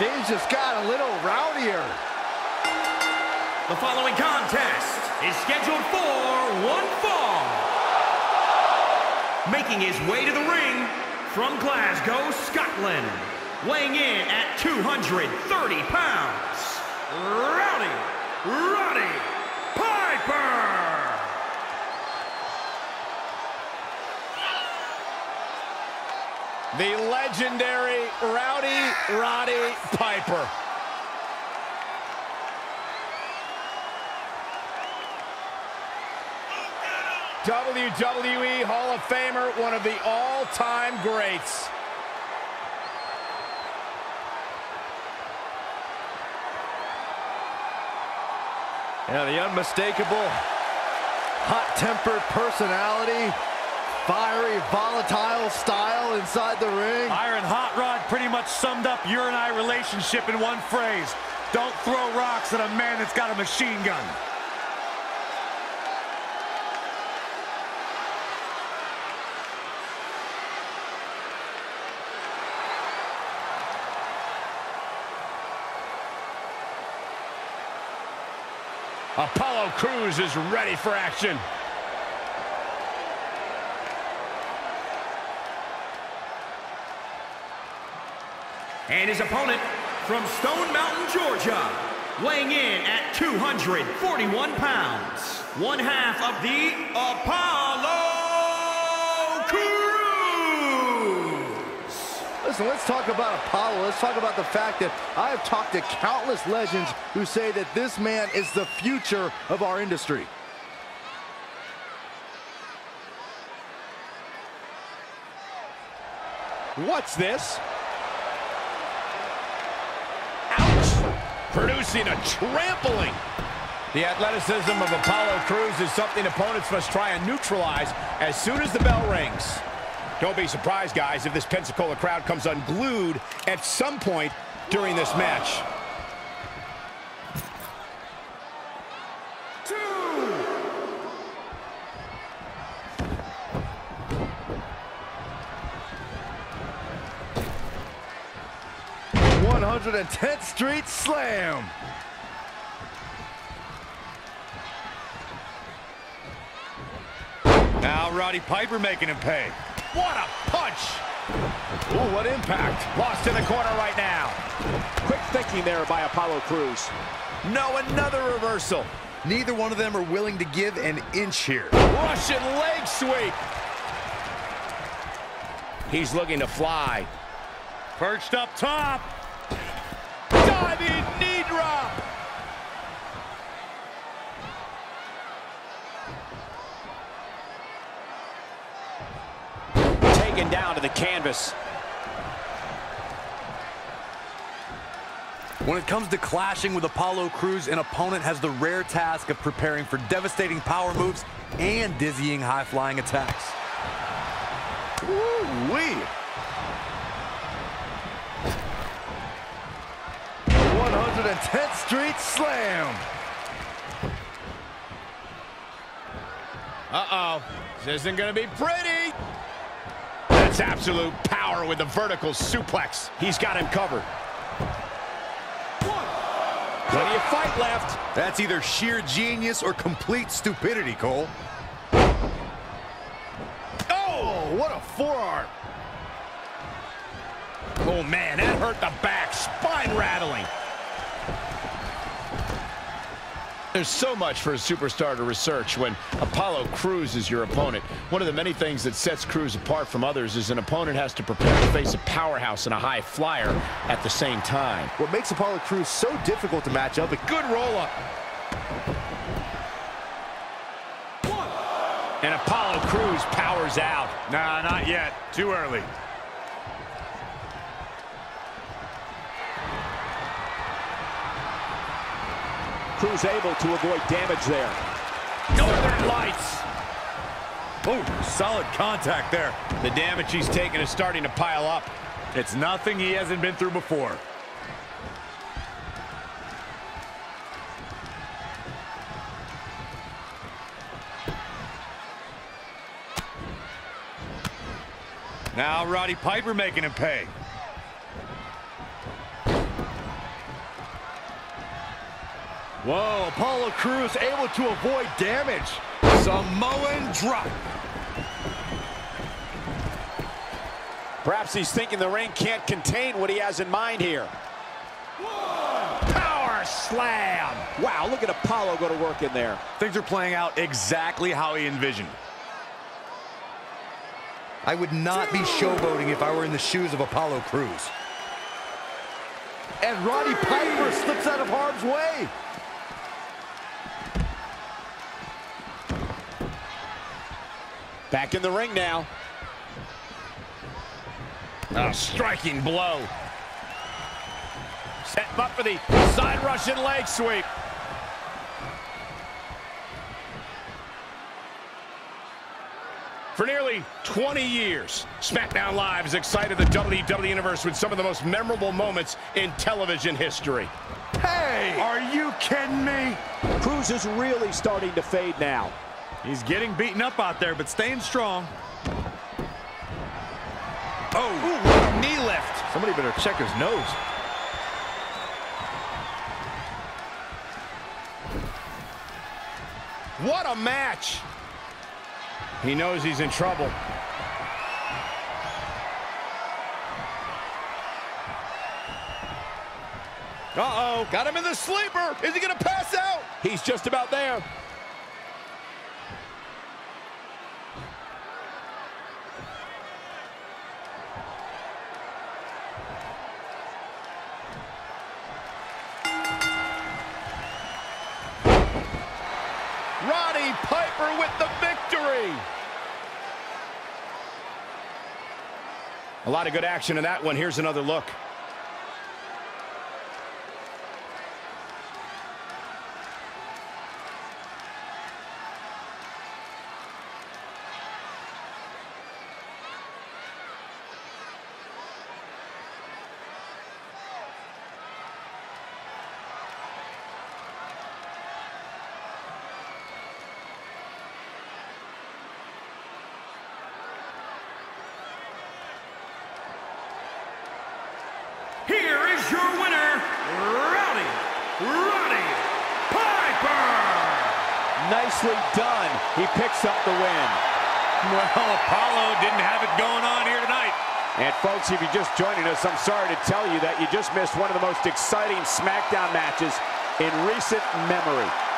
Things just got a little rowdier. The following contest is scheduled for one fall. Making his way to the ring from Glasgow, Scotland, weighing in at 230 pounds, Rowdy Roddy Piper! The legendary Rowdy Roddy Piper. WWE Hall of Famer, one of the all-time greats. Yeah, the unmistakable, hot-tempered personality, fiery, volatile style inside the ring. Iron Hot Rod pretty much summed up your and I relationship in one phrase. Don't throw rocks at a man that's got a machine gun. Apollo Crews is ready for action. And his opponent from Stone Mountain, Georgia, weighing in at 241 pounds, one half of the Apollo Crews. Listen, let's talk about Apollo. Let's talk about the fact that I have talked to countless legends who say that this man is the future of our industry. What's this? Producing a trampling. The athleticism of Apollo Crews is something opponents must try and neutralize as soon as the bell rings. Don't be surprised, guys, if this Pensacola crowd comes unglued at some point during this match. One hundred and tenth Street Slam. Now Roddy Piper making him pay. What a punch! Ooh, what impact. Lost in the corner right now. Quick thinking there by Apollo Crews. No, another reversal. Neither one of them are willing to give an inch here. Russian leg sweep. He's looking to fly. Perched up top. Taken down to the canvas. When it comes to clashing with Apollo Crews, an opponent has the rare task of preparing for devastating power moves and dizzying high-flying attacks. Woo-wee. 110th Street Slam. Uh-oh. This isn't going to be pretty. Absolute power with the vertical suplex. He's got him covered. Plenty of fight left. That's either sheer genius or complete stupidity, Cole. Oh, what a forearm. Oh, man, that hurt the back. Spine rattling. There's so much for a superstar to research when Apollo Crews is your opponent. One of the many things that sets Crews apart from others is an opponent has to prepare to face a powerhouse and a high flyer at the same time. What makes Apollo Crews so difficult to match up, a Good roll-up. And Apollo Crews powers out. Nah, not yet. Too early. Crews able to avoid damage there. Northern Lights. Oh, solid contact there. The damage he's taken is starting to pile up. It's nothing he hasn't been through before. Now Roddy Piper making him pay. Whoa, Apollo Crews able to avoid damage. Samoan drop. Perhaps he's thinking the ring can't contain what he has in mind here. Power slam. Wow, look at Apollo go to work in there. Things are playing out exactly how he envisioned. I would not be showboating if I were in the shoes of Apollo Crews. And Roddy Piper slips out of harm's way. Back in the ring now. A striking blow. Set up for the side Russian leg sweep. For nearly 20 years, SmackDown Live has excited the WWE Universe with some of the most memorable moments in television history. Hey, are you kidding me? Crews is really starting to fade now. He's getting beaten up out there, but staying strong. Oh, Ooh, what a knee lift. Somebody better check his nose. What a match. He knows he's in trouble. Uh-oh, got him in the sleeper. Is he going to pass out? He's just about there. Piper with the victory. A lot of good action in that one. Here's another look. Here is your winner, Rowdy Roddy Piper. Nicely done. He picks up the win. Well, Apollo didn't have it going on here tonight. And folks, if you're just joining us, I'm sorry to tell you that you just missed one of the most exciting SmackDown matches in recent memory.